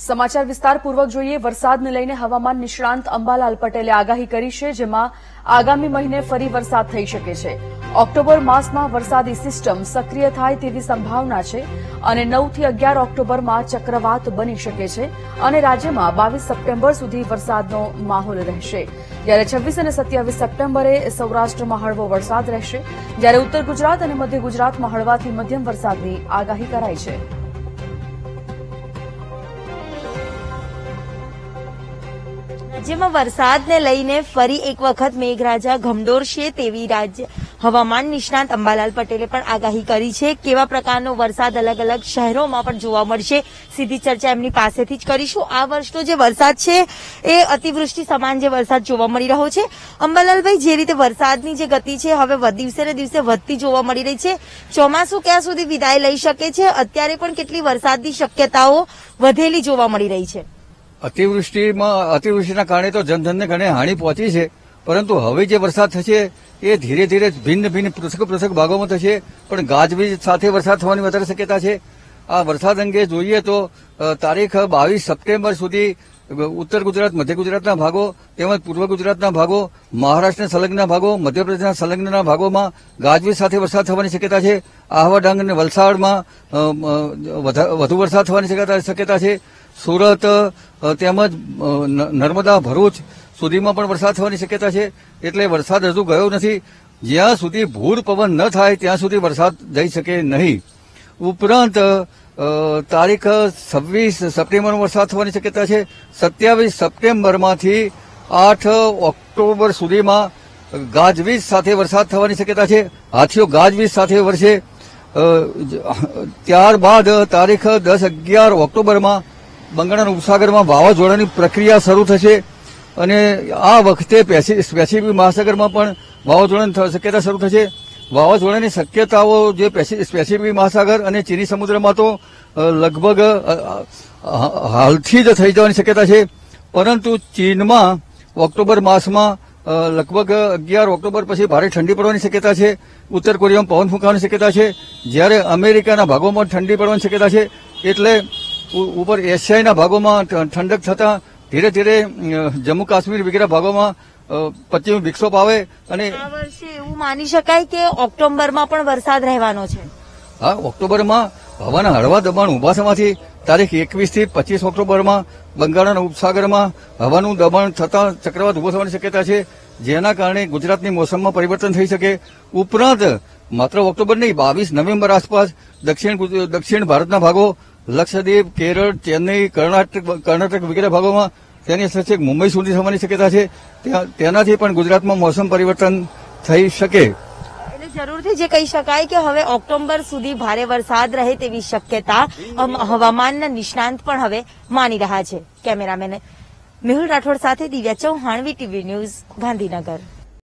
સમાચાર વિસ્તારપૂર્વક જોઈએ, વરસાદને લઈને હવામાન નિષ્ણાંત અંબાલાલ પટેલે આગાહી કરી છે, જેમાં આગામી મહિને ફરી વરસાદ થઈ શકે છે. ઓક્ટોબર માસમાં વરસાદી સિસ્ટમ સક્રિય થાય તેવી સંભાવના છે અને નવથી અગિયાર ઓક્ટોબરમાં ચક્રવાત બની શકે છે અને રાજ્યમાં બાવીસ સપ્ટેમ્બર સુધી વરસાદનો માહોલ રહેશે. જ્યારે છવ્વીસ અને સત્યાવીસ સપ્ટેમ્બરે સૌરાષ્ટ્રમાં હળવો વરસાદ રહેશે, જ્યારે ઉત્તર ગુજરાત અને મધ્ય ગુજરાતમાં હળવાથી મધ્યમ વરસાદની આગાહી કરાઈ છે. રાજ્યમાં વરસાદને લઈને ફરી એક વખત મેઘરાજા ગમડોરશે તેવી રાજ્ય હવામાન નિષ્ણાંત અંબાલાલ પટેલે પણ આગાહી કરી છે. કેવા પ્રકારનો વરસાદ અલગ અલગ શહેરોમાં પણ જોવા મળશે સીધી ચર્ચા એમની પાસેથી જ કરીશું. આ વર્ષનો જે વરસાદ છે એ અતિવૃષ્ટિ સમાન જે વરસાદ જોવા મળી રહ્યો છે. અંબાલાલભાઈ, જે રીતે વરસાદની જે ગતિ છે હવે દિવસે ને દિવસે વધતી જોવા મળી રહી છે. ચોમાસું ક્યાં સુધી વિદાય લઈ શકે છે? અત્યારે પણ કેટલી વરસાદની શક્યતાઓ વધેલી જોવા મળી રહી છે. અતિવૃષ્ટિમાં, અતિવૃષ્ટિના કારણે તો જનધનને ઘણી હાનિ પહોંચી છે. પરંતુ હવે જે વરસાદ થશે, એ ધીરે ધીરે ભિન્ન ભિન્ન પૃથક પૃથક ભાગોમાં થશે. પણ ગાજવીજ સાથે વરસાદ થવાની વધારે શક્યતા છે. આ વરસાદ અંગે જોઈએ તો તારીખ બાવીસ સપ્ટેમ્બર સુધી ઉત્તર ગુજરાત, મધ્ય ગુજરાતના ભાગો તેમજ પૂર્વ ગુજરાતના ભાગો, મહારાષ્ટ્રના સંલગ્ન ભાગો, મધ્યપ્રદેશના સંલગ્નના ભાગોમાં ગાજવીજ સાથે વરસાદ થવાની શક્યતા છે. આહવા ડાંગ અને વલસાડમાં વધા- વરસાદ થવાની શક્યતા છે. સુરત તેમજ નર્મદા ભરૂચ સુધીમાં પણ વરસાદ થવાની શક્યતા છે. એટલે વરસાદ હજુ ગયો નથી. જ્યાં સુધી ભૂર પવન ન થાય, ત્યાં સુધી વરસાદ જઈ શકે નહીં. ઉપરાંત તારીખ છવ્વીસ સપ્ટેમ્બર વરસાદ થવાની શક્યતા છે. સત્યાવીસ સપ્ટેમ્બરમાંથી આઠ ઓક્ટોબર સુધીમાં ગાજવીજ સાથે વરસાદ થવાની શક્યતા છે. હાથીઓ ગાજવીજ સાથે વરસે. ત્યારબાદ તારીખ દસ અગિયાર ઓક્ટોબરમાં બંગાળના ઉપસાગરમાં વાવાઝોડાની પ્રક્રિયા શરૂ થશે અને આ વખતે પેસી- પેસિફિક મહાસાગરમાં પણ વાવાઝોડાની શક્યતા શરૂ થશે. વાવાઝોડાની શક્યતાઓ જે પેસી- પેસિફિક મહાસાગર અને ચીની સમુદ્રમાં તો લગભગ હાલથી જ થઈ જવાની શક્યતા છે. પરંતુ ચીનમાં ઓક્ટોબર માસમાં લગભગ અગિયાર ઓક્ટોબર પછી ભારે ઠંડી પડવાની શક્યતા છે. ઉત્તર કોરિયામાં પવન ફૂંકાવાની શક્યતા છે. જ્યારે અમેરિકાના ભાગોમાં ઠંડી પડવાની શક્યતા છે. એટલે ઉપર એશિયાના ભાગોમાં ઠંડક થતાં ધીરે ધીરે જમ્મુ કાશ્મીર વગેરે ભાગોમાં પશ્ચિમ વિક્ષોપ આવે અને આ વર્ષે એવું માની શકાય કે ઓક્ટોબરમાં પણ વરસાદ રહેવાનો છે? હા ઓક્ટોબરમાં હવાના હળવા દબાણ ઊભા થવાથી તારીખ એકવીસથી પચીસ ઓક્ટોબરમાં બંગાળના ઉપસાગરમાં હવાનું દબાણ થતાં ચક્રવાત ઊભો થવાની શક્યતા છે જેના કારણે ગુજરાતની મોસમમાં પરિવર્તન થઈ શકે. ઉપરાંત માત્ર ઓક્ટોબર નહીં બાવીસ નવેમ્બર આસપાસ દક્ષિણ દક્ષિણ ભારતના ભાગો લક્ષદ્વીપ, કેરળ, ચેન્નઈ, કર્ણાટક કર્ણાટક વગેરે ભાગોમાં તેની અસર છેક મુંબઈ સુધી થવાની શક્યતા છે. તેનાથી પણ ગુજરાતમાં મોસમ પરિવર્તન થઈ શકે. જરૂરથી જે કહી શકાય કે હવે ઓક્ટોબર સુધી ભારે વરસાદ રહે તેવી શક્યતા હવામાનના નિષ્ણાંત પણ હવે માની રહ્યા છે. કેમેરામેન મેહુલ રાઠોડ સાથે દિવ્યા ચૌહાણ, વીટીવી ન્યૂઝ ગાંધીનગર.